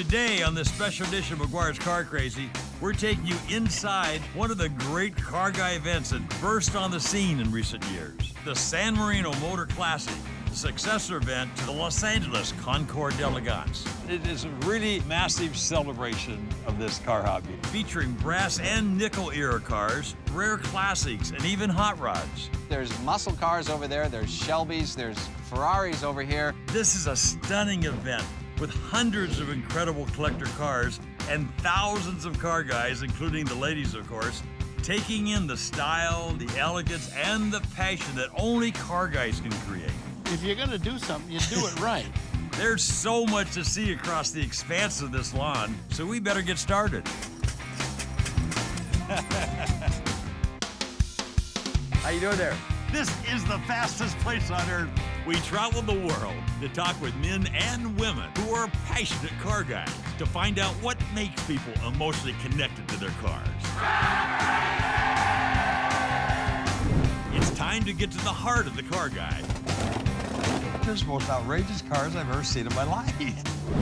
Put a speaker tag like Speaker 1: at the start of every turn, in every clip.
Speaker 1: Today, on this special edition of McGuire's Car Crazy, we're taking you inside one of the great car guy events that burst on the scene in recent years the San Marino Motor Classic, the successor event to the Los Angeles Concours d'Elegance. It is a really massive celebration of this car hobby, featuring brass and nickel era cars, rare classics, and even hot rods.
Speaker 2: There's muscle cars over there, there's Shelbys, there's Ferraris over here.
Speaker 1: This is a stunning event with hundreds of incredible collector cars and thousands of car guys, including the ladies, of course, taking in the style, the elegance, and the passion that only car guys can create.
Speaker 3: If you're gonna do something, you do it right.
Speaker 1: There's so much to see across the expanse of this lawn, so we better get started. How you doing there? This is the fastest place on earth. We travel the world to talk with men and women who are passionate car guys to find out what makes people emotionally connected to their cars. It's time to get to the heart of the car guy.
Speaker 4: There's the most outrageous cars I've ever seen in my life.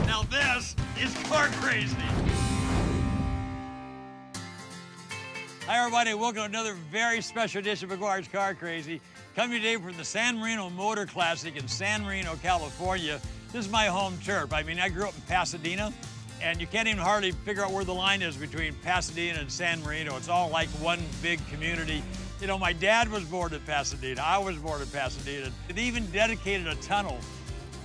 Speaker 1: Now this is car crazy. Hi everybody, welcome to another very special edition of McGuire's Car Crazy. Coming today from the San Marino Motor Classic in San Marino, California. This is my home turf. I mean, I grew up in Pasadena, and you can't even hardly figure out where the line is between Pasadena and San Marino. It's all like one big community. You know, my dad was born in Pasadena. I was born in Pasadena. They even dedicated a tunnel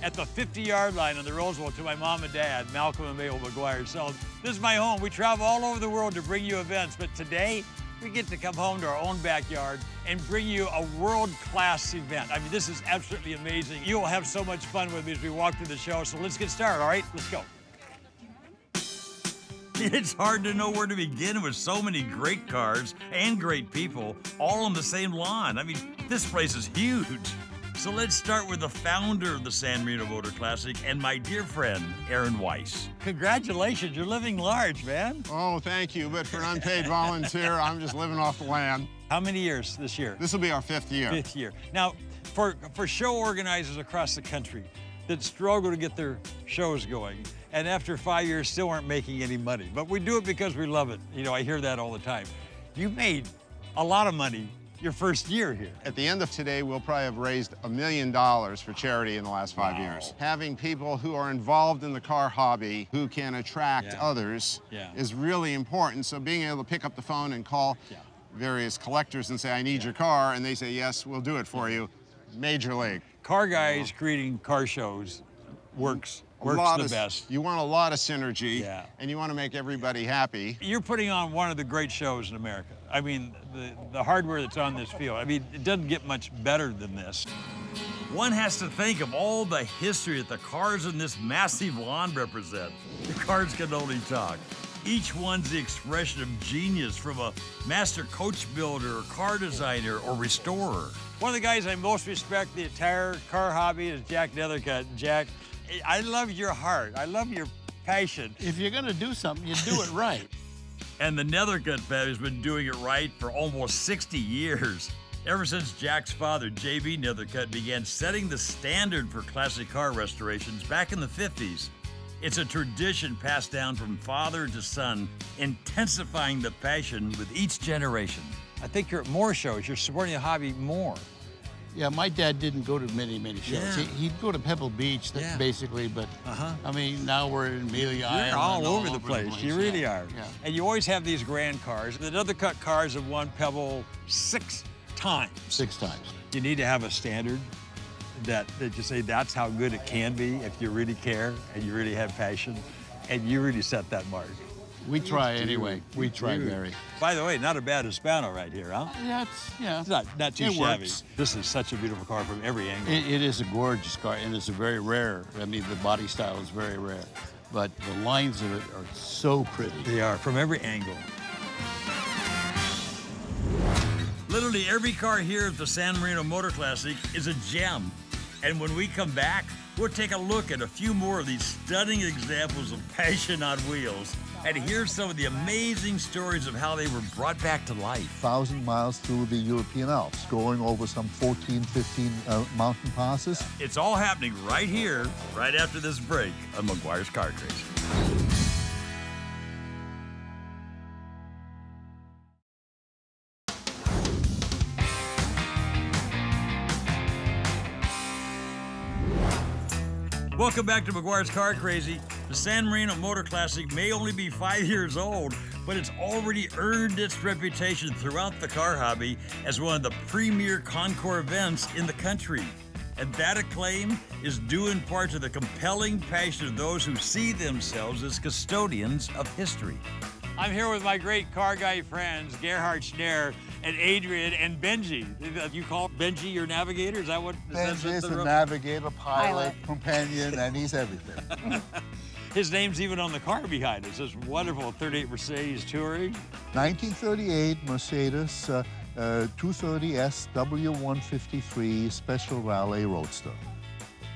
Speaker 1: at the 50-yard line on the Roosevelt to my mom and dad, Malcolm and Mabel McGuire. So this is my home. We travel all over the world to bring you events, but today we get to come home to our own backyard and bring you a world-class event. I mean, this is absolutely amazing. You'll have so much fun with me as we walk through the show. So let's get started, all right? Let's go. It's hard to know where to begin with so many great cars and great people all on the same lawn. I mean, this place is huge. So let's start with the founder of the San Marino Motor Classic and my dear friend, Aaron Weiss. Congratulations, you're living large, man.
Speaker 5: Oh, thank you. But for an unpaid volunteer, I'm just living off the land.
Speaker 1: How many years this year?
Speaker 5: This will be our fifth year.
Speaker 1: Fifth year. Now, for, for show organizers across the country that struggle to get their shows going, and after five years still aren't making any money, but we do it because we love it. You know, I hear that all the time. You made a lot of money your first year here.
Speaker 5: At the end of today, we'll probably have raised a million dollars for charity in the last five
Speaker 1: Wow.
Speaker 5: years. Having people who are involved in the car hobby who can attract
Speaker 1: Yeah.
Speaker 5: others
Speaker 1: Yeah.
Speaker 5: is really important. So being able to pick up the phone and call
Speaker 1: Yeah.
Speaker 5: various collectors and say, I need your car, and they say, yes, we'll do it for you, major league.
Speaker 1: Car guys creating car shows works, works
Speaker 5: lot
Speaker 1: the
Speaker 5: of-
Speaker 1: best.
Speaker 5: You want a lot of synergy,
Speaker 1: Yeah.
Speaker 5: and you want to make everybody happy.
Speaker 1: You're putting on one of the great shows in America. I mean, the, the hardware that's on this field, I mean, it doesn't get much better than this. One has to think of all the history that the cars in this massive lawn represent. The cars can only talk. Each one's the expression of genius from a master coach builder, or car designer, or restorer. One of the guys I most respect the entire car hobby is Jack Nethercutt. Jack, I love your heart. I love your passion.
Speaker 3: If you're gonna do something, you do it right.
Speaker 1: And the Nethercutt family has been doing it right for almost 60 years. Ever since Jack's father, J.B. Nethercutt, began setting the standard for classic car restorations back in the 50s. It's a tradition passed down from father to son, intensifying the passion with each generation. I think you're at more shows. You're supporting the hobby more.
Speaker 3: Yeah, my dad didn't go to many, many shows.
Speaker 1: Yeah.
Speaker 3: He, would go to Pebble Beach, th-
Speaker 1: Yeah.
Speaker 3: basically, but
Speaker 1: Uh-huh.
Speaker 3: I mean, now we're in Amelia Island.
Speaker 1: You're all
Speaker 3: and
Speaker 1: over the place. You really
Speaker 3: yeah.
Speaker 1: are. And you always have these grand cars. The Nethercutt cars have won Pebble six times.
Speaker 3: Six times.
Speaker 1: You need to have a standard that, that you say that's how good it can be if you really care and you really have passion and you really set that mark.
Speaker 3: We try anyway. We try, Barry.
Speaker 1: By the way, not a bad Hispano right here, huh?
Speaker 3: Yeah, it's, yeah.
Speaker 1: It's not, not too
Speaker 3: It
Speaker 1: shabby.
Speaker 3: works.
Speaker 1: This is such a beautiful car from every angle.
Speaker 3: It, it is a gorgeous car, and it's a very rare. I mean, the body style is very rare, but the lines of it are so pretty.
Speaker 1: They are from every angle. Literally every car here at the San Marino Motor Classic is a gem. And when we come back, we'll take a look at a few more of these stunning examples of passion on wheels. And hear some of the amazing stories of how they were brought back to life.
Speaker 6: 1,000 miles through the European Alps, going over some 14, 15 uh, mountain passes.
Speaker 1: It's all happening right here, right after this break on McGuire's Car Crazy. Welcome back to McGuire's Car Crazy. The San Marino Motor Classic may only be five years old, but it's already earned its reputation throughout the car hobby as one of the premier concours events in the country. And that acclaim is due in part to the compelling passion of those who see themselves as custodians of history. I'm here with my great car guy friends, Gerhard Schneer and Adrian and Benji. You call Benji your navigator? Is that what?
Speaker 6: Benji
Speaker 1: that
Speaker 6: is
Speaker 1: the
Speaker 6: a
Speaker 1: rough-
Speaker 6: navigator, pilot,
Speaker 7: Pilot.
Speaker 6: companion, and he's everything.
Speaker 1: His name's even on the car behind us. This wonderful 38 Mercedes Touring.
Speaker 6: 1938 Mercedes uh, uh, 230S W153 Special Rally Roadster.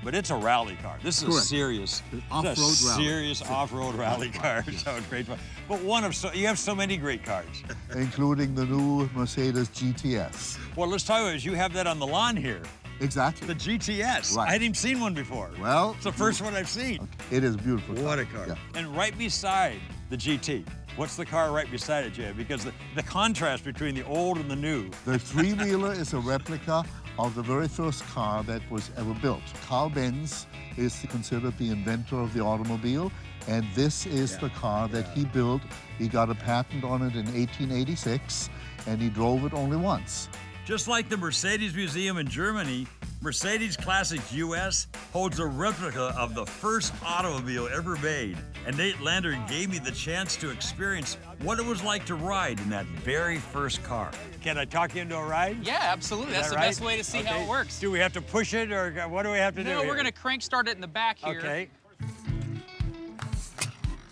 Speaker 1: But it's a rally car. This is a serious,
Speaker 6: An
Speaker 1: it's a
Speaker 6: off-road rally.
Speaker 1: serious off-road rally car. So great fun. But one of so you have so many great cars.
Speaker 6: including the new Mercedes GTS.
Speaker 1: Well, let's talk about it. You have that on the lawn here,
Speaker 6: Exactly.
Speaker 1: the GTS.
Speaker 6: Right.
Speaker 1: I hadn't even seen one before.
Speaker 6: Well,
Speaker 1: it's the first one I've seen.
Speaker 6: it is beautiful.
Speaker 1: What a car.
Speaker 6: Yeah.
Speaker 1: And right beside the GT, what's the car right beside it, Jay? Because the, the contrast between the old and the new.
Speaker 6: The three-wheeler is a replica of the very first car that was ever built. Carl Benz is considered the inventor of the automobile, and this is the car that he built. He got a patent on it in 1886, and he drove it only once.
Speaker 1: Just like the Mercedes Museum in Germany, Mercedes Classics US holds a replica of the first automobile ever made. And Nate Lander gave me the chance to experience what it was like to ride in that very first car. Can I talk you into a ride?
Speaker 7: Yeah, absolutely.
Speaker 1: Is
Speaker 7: That's
Speaker 1: that
Speaker 7: the
Speaker 1: right?
Speaker 7: best way to see how it works.
Speaker 1: Do we have to push it or what do we have to do?
Speaker 7: no, we're gonna crank start it in the back here.
Speaker 1: Okay.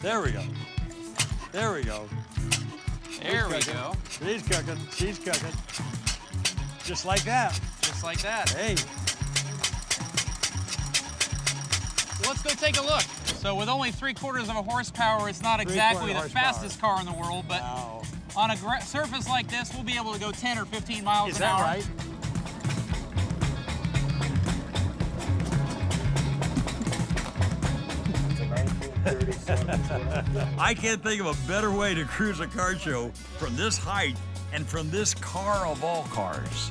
Speaker 1: There we go. There we go.
Speaker 7: There we
Speaker 1: Cooking.
Speaker 7: go.
Speaker 1: She's cooking. She's cooking. Just like that.
Speaker 7: Just like that.
Speaker 1: Hey.
Speaker 7: Well, let's go take a look. So with only three quarters of a horsepower, it's not exactly the fastest car in the world, but
Speaker 1: Wow.
Speaker 7: on a surface like this, we'll be able to go 10 or 15 miles
Speaker 1: Is
Speaker 7: an
Speaker 1: that
Speaker 7: hour.
Speaker 1: right? I can't think of a better way to cruise a car show from this height and from this car of all cars.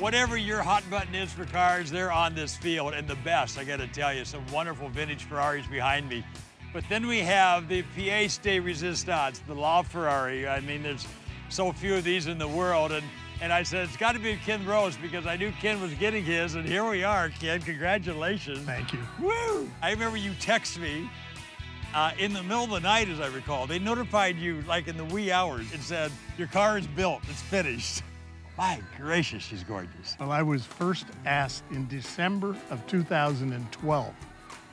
Speaker 1: Whatever your hot button is for cars, they're on this field, and the best, I gotta tell you, some wonderful vintage Ferraris behind me. But then we have the Pièce de Resistance, the LaFerrari. I mean, there's so few of these in the world, and, and I said, it's gotta be Ken Rose, because I knew Ken was getting his, and here we are, Ken, congratulations.
Speaker 8: Thank you.
Speaker 1: Woo! I remember you text me uh, in the middle of the night, as I recall. They notified you like in the wee hours and said, your car is built, it's finished. My gracious, she's gorgeous.
Speaker 8: Well, I was first asked in December of 2012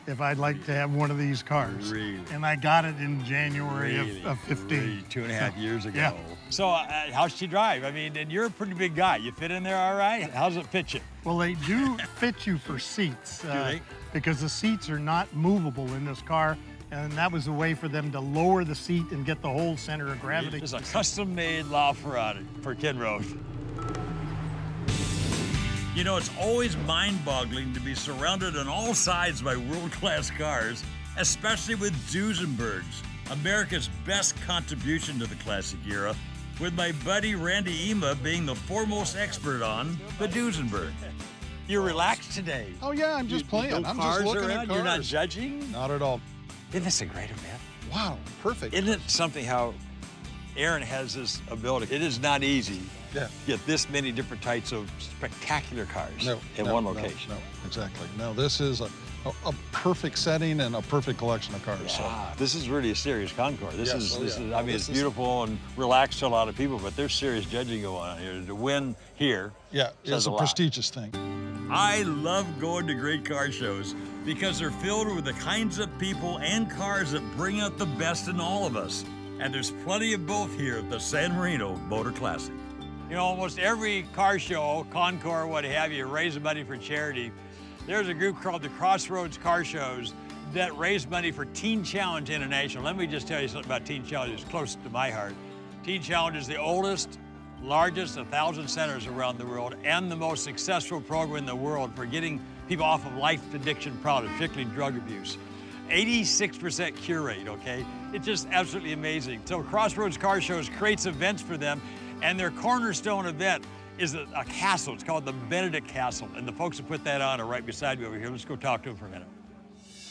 Speaker 8: if I'd like to have one of these cars.
Speaker 1: Really?
Speaker 8: And I got it in January
Speaker 1: Really,
Speaker 8: of, of 15.
Speaker 1: really, two and a half
Speaker 8: So,
Speaker 1: years ago.
Speaker 8: Yeah.
Speaker 1: So uh, how's she drive? I mean, and you're a pretty big guy. You fit in there all right? How's it fit you?
Speaker 8: Well, they do fit you for seats uh,
Speaker 1: they?
Speaker 8: because the seats are not movable in this car. And that was a way for them to lower the seat and get the whole center of gravity.
Speaker 1: It's a custom-made LaFerrari for Ken Rose. You know, it's always mind-boggling to be surrounded on all sides by world-class cars, especially with Duesenbergs, America's best contribution to the classic era, with my buddy Randy Ema being the foremost expert on the Duesenberg. You're relaxed today.
Speaker 9: Oh yeah, I'm just playing.
Speaker 1: No
Speaker 9: I'm
Speaker 1: cars
Speaker 9: just looking
Speaker 1: around.
Speaker 9: at cars.
Speaker 1: You're not judging.
Speaker 9: Not at all.
Speaker 1: Isn't this a great event?
Speaker 9: Wow, perfect.
Speaker 1: Isn't it something how Aaron has this ability? It is not easy
Speaker 9: Yeah.
Speaker 1: get this many different types of spectacular cars
Speaker 9: No,
Speaker 1: in
Speaker 9: no,
Speaker 1: one location.
Speaker 9: No, exactly. Now this is a, a, a perfect setting and a perfect collection of cars. So
Speaker 1: Ah, this is really a serious Concours. This
Speaker 9: Yes,
Speaker 1: is,
Speaker 9: oh,
Speaker 1: this
Speaker 9: yeah.
Speaker 1: is, I mean,
Speaker 9: This
Speaker 1: it's
Speaker 9: is-
Speaker 1: beautiful and relaxed to a lot of people, but there's serious judging going on here. To win here,
Speaker 9: yeah,
Speaker 1: says
Speaker 9: it's
Speaker 1: a
Speaker 9: a
Speaker 1: lot.
Speaker 9: prestigious thing.
Speaker 1: I love going to great car shows because they're filled with the kinds of people and cars that bring out the best in all of us. And there's plenty of both here at the San Marino Motor Classic. You know, almost every car show, Concours, what have you, raise money for charity. There's a group called the Crossroads Car Shows that raise money for Teen Challenge International. Let me just tell you something about Teen Challenge. It's close to my heart. Teen Challenge is the oldest, largest 1,000 centers around the world and the most successful program in the world for getting people off of life addiction problems, particularly drug abuse. 86% cure rate, okay? It's just absolutely amazing. So Crossroads Car Shows creates events for them, and their cornerstone event is a, a castle. It's called the Benedict Castle, and the folks who put that on are right beside me over here. Let's go talk to them for a minute.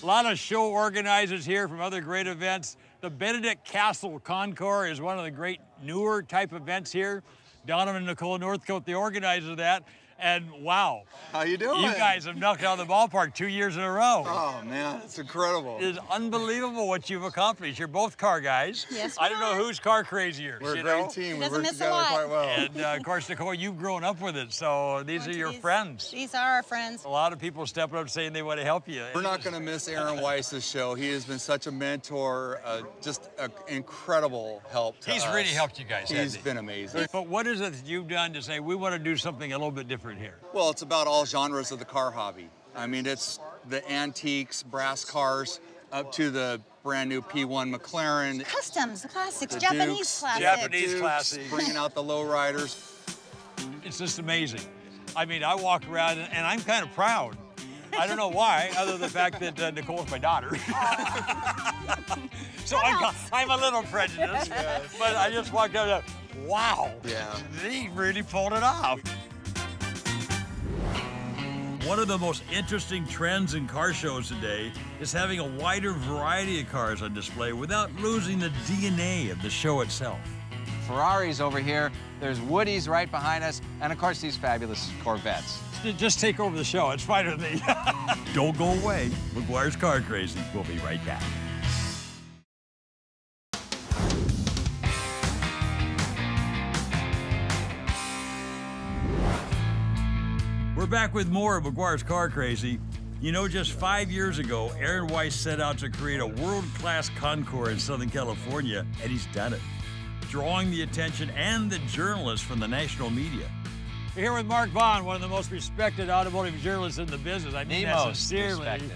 Speaker 1: A lot of show organizers here from other great events. The Benedict Castle Concours is one of the great newer type events here. Donovan and Nicole Northcote, the organizers of that. And wow.
Speaker 10: How you doing?
Speaker 1: You guys have knocked out of the ballpark two years in a row.
Speaker 10: Oh man, it's incredible.
Speaker 1: It's unbelievable what you've accomplished. You're both car guys.
Speaker 11: Yes,
Speaker 1: I don't know who's car crazier.
Speaker 10: We're a great
Speaker 1: know?
Speaker 10: team. We
Speaker 11: doesn't
Speaker 10: work together
Speaker 11: lot.
Speaker 10: quite well.
Speaker 1: And uh, of course, Nicole, you've grown up with it, so these are your
Speaker 11: These-
Speaker 1: friends.
Speaker 11: These are our friends.
Speaker 1: A lot of people stepping up saying they want to help you.
Speaker 10: We're not going to miss Aaron Weiss's show. He has been such a mentor, uh, just an incredible help to
Speaker 1: He's
Speaker 10: us.
Speaker 1: really helped you guys.
Speaker 10: He's
Speaker 1: hasn't he?
Speaker 10: been amazing.
Speaker 1: But what is it that you've done to say we want to do something a little bit different here?
Speaker 10: Well, it's about all genres of the car hobby. I mean, it's the antiques, brass cars, up to the brand new P1 McLaren.
Speaker 11: Customs, the classics,
Speaker 10: the
Speaker 11: Japanese
Speaker 10: Dukes,
Speaker 11: classics.
Speaker 1: Japanese
Speaker 10: Dukes,
Speaker 1: classics.
Speaker 10: Bringing out the lowriders.
Speaker 1: It's just amazing. I mean, I walk around and, and I'm kind of proud. I don't know why, other than the fact that uh, Nicole's my daughter. so I'm, I'm a little prejudiced, but I just walked out and wow,
Speaker 10: Yeah.
Speaker 1: he really pulled it off. One of the most interesting trends in car shows today is having a wider variety of cars on display without losing the DNA of the show itself.
Speaker 2: Ferraris over here, there's Woodies right behind us, and of course these fabulous Corvettes.
Speaker 1: Just take over the show. It's fine with me. Don't go away. McGuire's Car Crazy. We'll be right back. Back with more of McGuire's Car Crazy. You know, just five years ago, Aaron Weiss set out to create a world-class Concours in Southern California, and he's done it, drawing the attention and the journalists from the national media. We're here with Mark Vaughn, one of the most respected automotive journalists in the business. I mean
Speaker 2: The
Speaker 1: that
Speaker 2: most
Speaker 1: sincerely.
Speaker 2: respected.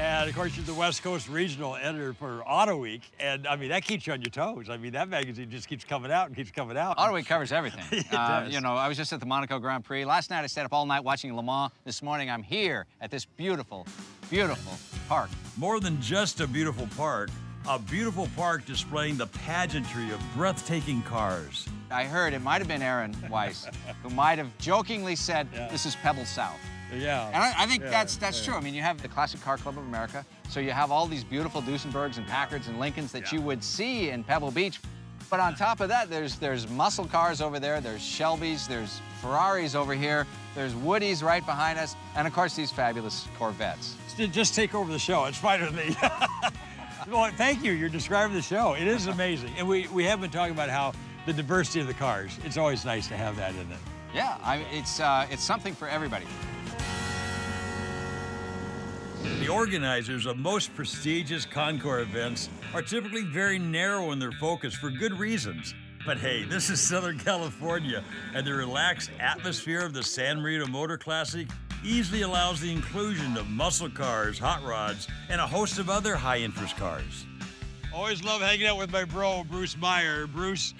Speaker 1: And of course, you're the West Coast regional editor for Auto Week, and I mean that keeps you on your toes. I mean that magazine just keeps coming out and keeps coming out.
Speaker 2: Auto Week covers everything.
Speaker 1: It
Speaker 2: Uh,
Speaker 1: does.
Speaker 2: You know, I was just at the Monaco Grand Prix. Last night I stayed up all night watching Le Mans. This morning I'm here at this beautiful, beautiful park.
Speaker 1: More than just a beautiful park, a beautiful park displaying the pageantry of breathtaking cars.
Speaker 2: I heard it might have been Aaron Weiss who might have jokingly said, this is Pebble South.
Speaker 1: Yeah.
Speaker 2: And I, I think
Speaker 1: Yeah,
Speaker 2: that's that's
Speaker 1: yeah.
Speaker 2: true. I mean, you have the Classic Car Club of America, so you have all these beautiful Duesenbergs and Packards and Lincolns that you would see in Pebble Beach. But on top of that, there's there's muscle cars over there, there's Shelbys, there's Ferraris over here, there's Woodies right behind us, and of course these fabulous Corvettes.
Speaker 1: Just take over the show. It's fine with me. well, thank you. You're describing the show. It is amazing. And we, we have been talking about how the diversity of the cars, it's always nice to have that in it.
Speaker 2: Yeah, I, it's uh, it's something for everybody.
Speaker 1: The organizers of most prestigious Concours events are typically very narrow in their focus for good reasons. But hey, this is Southern California, and the relaxed atmosphere of the San Marino Motor Classic easily allows the inclusion of muscle cars, hot rods, and a host of other high interest cars. Always love hanging out with my bro, Bruce Meyer. Bruce,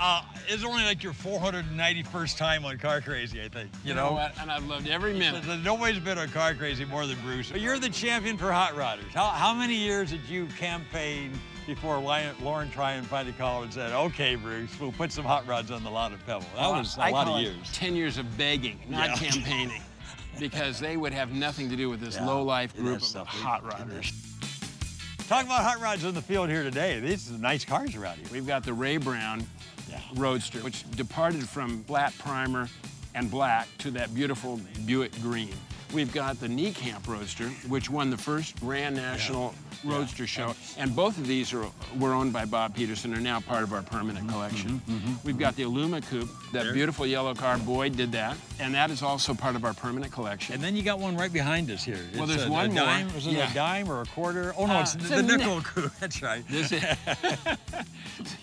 Speaker 1: uh, it's only like your 491st time on Car Crazy, I think. You, know?
Speaker 12: what? And I've loved every minute.
Speaker 1: Nobody's been on Car Crazy more than Bruce. You're the champion for hot rodders. How, how many years did you campaign before Lorin Tryon finally called and said, okay, Bruce, we'll put some hot rods on the lot of Pebble? That was a
Speaker 12: I
Speaker 1: lot of years.
Speaker 12: 10 years of begging, not
Speaker 1: Yeah.
Speaker 12: campaigning. Because they would have nothing to do with this
Speaker 1: Yeah,
Speaker 12: low-life group of
Speaker 1: something.
Speaker 12: hot rodders.
Speaker 1: Talk about hot rods in the field here today. These are nice cars around here.
Speaker 12: We've got the Ray Brown. Roadster, which departed from flat primer and black to that beautiful Buick green. We've got the Niekamp Roadster, which won the first Grand National Roadster Show, and both of these are were owned by Bob Petersen, are now part of our permanent mm-hmm, collection. Mm-hmm, mm-hmm, We've got the Aluma Coupe, that
Speaker 1: There.
Speaker 12: beautiful yellow car. Boyd did that, and that is also part of our permanent collection.
Speaker 1: And then you got one right behind us here.
Speaker 12: Well,
Speaker 1: It's
Speaker 12: there's
Speaker 1: a,
Speaker 12: one
Speaker 1: a
Speaker 12: more.
Speaker 1: dime. Is it
Speaker 12: Yeah.
Speaker 1: a dime or a quarter? Oh, no,
Speaker 12: Uh,
Speaker 1: it's,
Speaker 12: it's
Speaker 1: the,
Speaker 12: a
Speaker 1: the
Speaker 12: ni-
Speaker 1: nickel coupe. That's right.
Speaker 12: This is,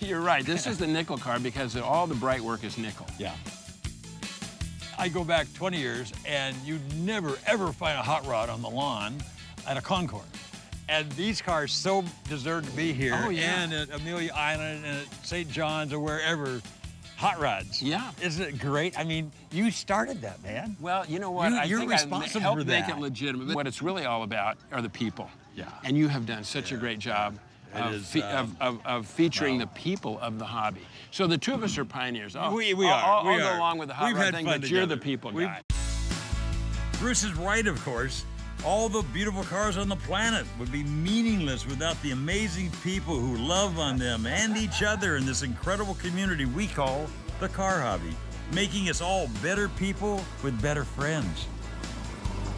Speaker 12: you're right. This is the nickel car because all the bright work is nickel.
Speaker 1: Yeah. I go back 20 years, and you'd never, ever find a hot rod on the lawn at a Concours. And these cars so deserve to be here,
Speaker 12: Oh, yeah.
Speaker 1: and at Amelia Island, and at St. John's, or wherever. Hot rods.
Speaker 12: Yeah.
Speaker 1: Isn't it great? I mean, you started that, man.
Speaker 12: Well, you know what?
Speaker 1: You-
Speaker 12: I
Speaker 1: you're
Speaker 12: think
Speaker 1: responsible
Speaker 12: I helped
Speaker 1: for
Speaker 12: make it legitimate. What it's really all about are the people.
Speaker 1: Yeah.
Speaker 12: And you have done such a great job of,
Speaker 1: is,
Speaker 12: fe-
Speaker 1: um,
Speaker 12: of, of, of featuring the people of the hobby. So the two of us are pioneers. I'll,
Speaker 1: We- we
Speaker 12: I'll-
Speaker 1: are,
Speaker 12: I'll,
Speaker 1: we
Speaker 12: I'll go along with the hot
Speaker 1: We've
Speaker 12: rod
Speaker 1: had
Speaker 12: thing, but you're the people
Speaker 1: We've-
Speaker 12: guy.
Speaker 1: Bruce is right, of course. All the beautiful cars on the planet would be meaningless without the amazing people who love on them and each other in this incredible community we call the car hobby, making us all better people with better friends.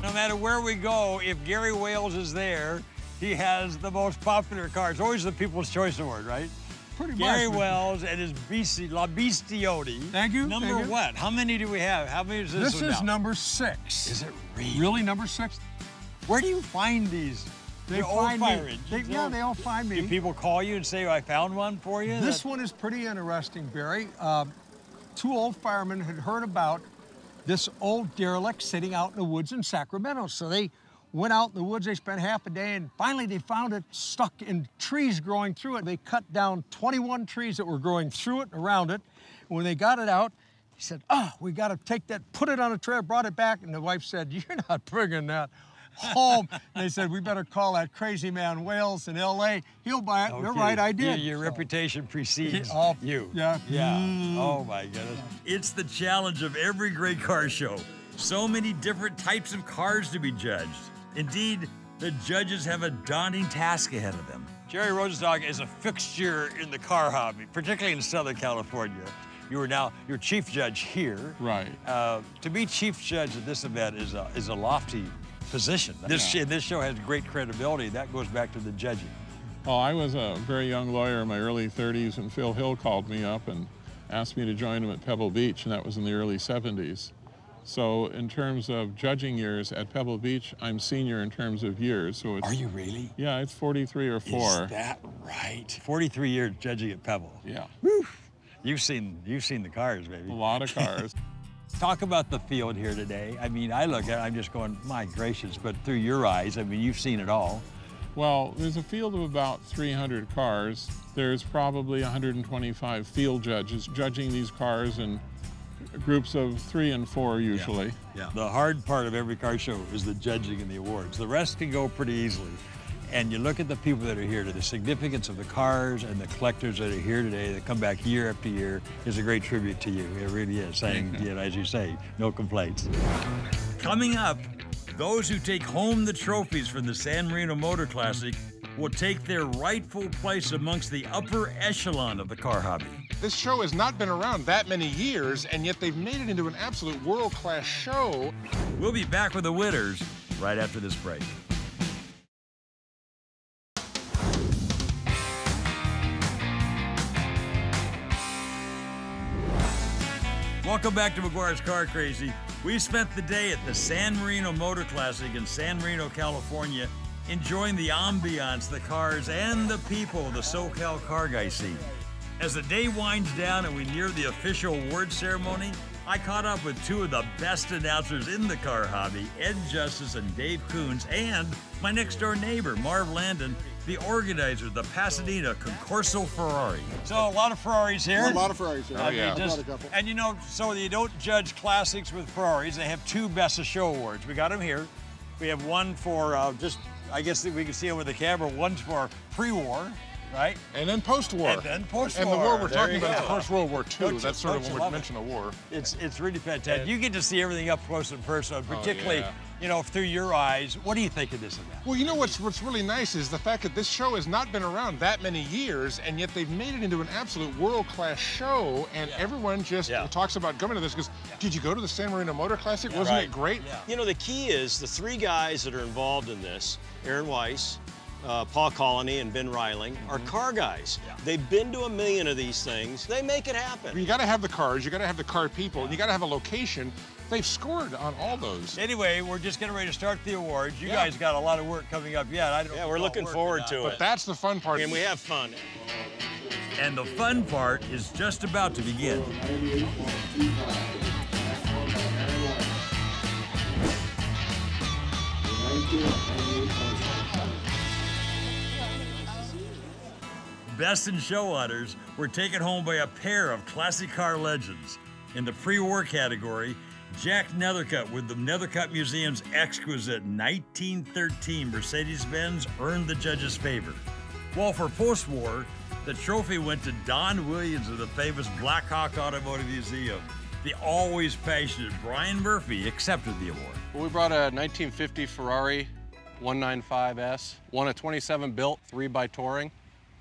Speaker 1: No matter where we go, if Gary Wales is there, he has the most popular car. It's always the People's Choice Award, right?
Speaker 8: Pretty
Speaker 1: Gary
Speaker 8: much.
Speaker 1: Wales and his BC, La Bistiotti.
Speaker 8: Thank you,
Speaker 1: Number
Speaker 8: thank you.
Speaker 1: what? How many do we have? How many is this,
Speaker 8: This is
Speaker 1: now?
Speaker 8: number six.
Speaker 1: Is it really?
Speaker 8: Really number six?
Speaker 1: Where do you find these?
Speaker 8: They
Speaker 1: The old
Speaker 8: find me.
Speaker 1: fire
Speaker 8: They, yeah, they all find me.
Speaker 1: Do people call you and say, I found one for you?
Speaker 8: This one is pretty interesting, Barry. Uh, two old firemen had heard about this old derelict sitting out in the woods in Sacramento. So they went out in the woods, they spent half a day, and finally they found it stuck in trees growing through it. They cut down 21 trees that were growing through it and around it. When they got it out, he said, Oh, we got to take that, put it on a trailer, brought it back. And the wife said, You're not bringing that home. and they said, We better call that crazy man Wales in LA. He'll buy it.
Speaker 1: You're
Speaker 8: right, I did.
Speaker 1: Your, your reputation precedes
Speaker 8: Oh,
Speaker 1: you.
Speaker 8: yeah.
Speaker 1: Yeah.
Speaker 8: Mm.
Speaker 1: Oh my goodness. It's the challenge of every great car show. So many different types of cars to be judged. Indeed, the judges have a daunting task ahead of them. Jerry Rosenstock is a fixture in the car hobby, particularly in Southern California. You are now your chief judge here.
Speaker 9: Right.
Speaker 1: Uh, to be chief judge at this event is a, is a lofty position. This,
Speaker 9: Yeah.
Speaker 1: this show has great credibility. That goes back to the judging.
Speaker 9: Well, I was a very young lawyer in my early 30s, and Phil Hill called me up and asked me to join him at Pebble Beach, and that was in the early 70s. So, in terms of judging years at Pebble Beach, I'm senior in terms of years. So it's,
Speaker 1: Are you really?
Speaker 9: Yeah, it's 43 or 4.
Speaker 1: Is that right? 43 years judging at Pebble.
Speaker 9: Yeah.
Speaker 1: You've seen you've seen the cars, baby.
Speaker 9: A lot of cars.
Speaker 1: Talk about the field here today. I mean, I look at it, I'm just going, my gracious, but through your eyes, I mean, you've seen it all.
Speaker 9: Well, there's a field of about 300 cars. There's probably 125 field judges judging these cars in groups of three and four usually.
Speaker 1: Yeah. The hard part of every car show is the judging and the awards. The rest can go pretty easily. And you look at the people that are here, to the significance of the cars and the collectors that are here today that come back year after year is a great tribute to you. It really is. Saying, you know, as you say, no complaints. Coming up, those who take home the trophies from the San Marino Motor Classic will take their rightful place amongst the upper echelon of the car hobby.
Speaker 13: This show has not been around that many years, and yet they've made it into an absolute world-class show.
Speaker 1: We'll be back with the winners right after this break. Welcome back to McGuire's Car Crazy. We spent the day at the San Marino Motor Classic in San Marino, California, enjoying the ambiance, the cars, and the people of the SoCal Car Guy scene. As the day winds down and we near the official award ceremony, I caught up with two of the best announcers in the car hobby, Ed Justice and Dave Kunz, and my next door neighbor, Marv Landon, the organizer of the Pasadena Concorso Ferrari. So a lot of Ferraris here.
Speaker 14: A lot of Ferraris here.
Speaker 1: I
Speaker 14: Oh,
Speaker 1: mean,
Speaker 14: yeah.
Speaker 1: just-
Speaker 14: a couple.
Speaker 1: and you know, so you don't judge classics with Ferraris. They have two Best of Show awards. We got them here. We have one for uh, just, I guess that we can see over the camera. One's for pre-war, right?
Speaker 13: And then post-war.
Speaker 1: And then post-war.
Speaker 13: And the war we're
Speaker 1: There
Speaker 13: talking about is,
Speaker 1: go.
Speaker 13: of course, World War II.
Speaker 1: Don't you-
Speaker 13: That's sort of when we
Speaker 1: love it?
Speaker 13: mention the war.
Speaker 1: It's it's really fantastic. You get to see everything up close and personal, oh, particularly,
Speaker 13: yeah.
Speaker 1: You know, through your eyes. What do you think of this event?
Speaker 13: Well, you know what's what's really nice is the fact that this show has not been around that many years, and yet they've made it into an absolute world-class show, and everyone just talks about coming to this because, did you go to the San Marino Motor Classic? Wasn't it great?
Speaker 15: You know, the key is the three guys that are involved in this, Aaron Weiss, uh, Paw Colony and Ben Riling mm -hmm. are
Speaker 1: mm-hmm.
Speaker 15: car guys. Yeah. They've been to a million of these things. They make it happen.
Speaker 13: You got to have the cars. You got to have the car people. Yeah. And you got to have a location. They've scored on all those.
Speaker 1: Anyway, we're just getting ready to start the awards. You
Speaker 13: yeah.
Speaker 1: guys got a lot of work coming up yet. I don't
Speaker 15: yeah, we're looking forward to it.
Speaker 13: But that's the fun part.
Speaker 15: And we have fun.
Speaker 1: And the fun part is just about to begin. Thank you. Best in Show Honors were taken home by a pair of classic car legends. In the pre-war category, Jack Nethercutt with the Nethercutt Museum's exquisite 1913 Mercedes-Benz earned the judges' favor. While for post-war, the trophy went to Don Williams of the famous Blackhawk Automotive Museum. The always passionate Brian Murphy accepted the award.
Speaker 14: We brought a 1950 Ferrari 195S, one of 27 built, three by Touring.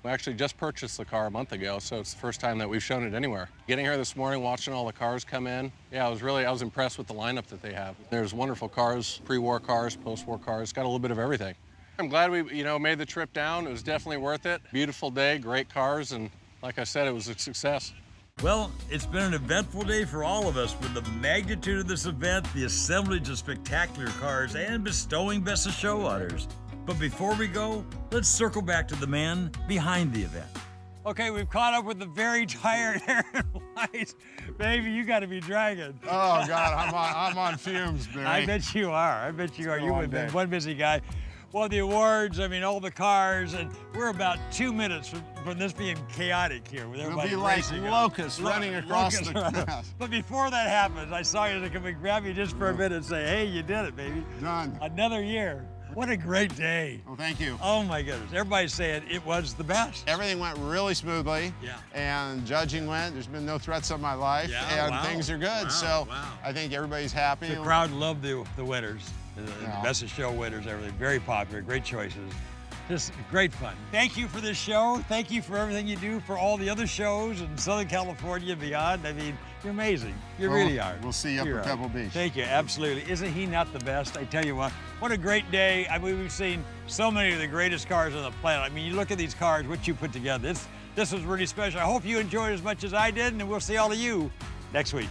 Speaker 14: We actually just purchased the car a month ago, so it's the first time that we've shown it anywhere. Getting here this morning, watching all the cars come in, yeah, I was really, I was impressed with the lineup that they have. There's wonderful cars, pre-war cars, post-war cars, got a little bit of everything. I'm glad we, you know, made the trip down. It was definitely worth it. Beautiful day, great cars, and like I said, it was a success.
Speaker 1: Well, it's been an eventful day for all of us with the magnitude of this event, the assemblage of spectacular cars, and bestowing Best of Show honors. But before we go, let's circle back to the man behind the event. Okay, we've caught up with the very tired Aaron Weiss. Baby, you got to be dragging.
Speaker 5: Oh, God, I'm on, I'm on fumes, Barry.
Speaker 1: I bet you are. I bet you are.
Speaker 5: been a
Speaker 1: You
Speaker 5: long
Speaker 1: have been one busy guy. Well, the awards, I mean, all the cars, and we're about two minutes from, from this being chaotic here with
Speaker 5: It'll be like locusts
Speaker 1: Lo-
Speaker 5: running across
Speaker 1: locusts
Speaker 5: the
Speaker 1: running.
Speaker 5: grass.
Speaker 1: But before that happens, I saw you to come and grab you just for a minute and say, hey, you did it, baby.
Speaker 5: Done.
Speaker 1: Another year. What a great day.
Speaker 5: Well, thank you.
Speaker 1: Oh, my goodness. Everybody said it was the best.
Speaker 5: Everything went really smoothly.
Speaker 1: Yeah.
Speaker 5: And judging went. There's been no threats on my life.
Speaker 1: Yeah,
Speaker 5: and
Speaker 1: wow.
Speaker 5: things are good.
Speaker 1: Wow,
Speaker 5: so
Speaker 1: wow.
Speaker 5: I think everybody's happy.
Speaker 1: The crowd loved the, the winners, the, the best of show winners, everything. Very popular, great choices. Just great fun. Thank you for this show. Thank you for everything you do for all the other shows in Southern California and beyond. I mean, you're amazing. You
Speaker 5: Well,
Speaker 1: really are.
Speaker 5: we'll see you up
Speaker 1: You're
Speaker 5: at
Speaker 1: right.
Speaker 5: Pebble Beach.
Speaker 1: Thank you, absolutely. Isn't he not the best? I tell you what, what a great day. I mean, we've seen so many of the greatest cars on the planet. I mean, you look at these cars, what you put together. This, this was really special. I hope you enjoyed as much as I did, and we'll see all of you next week.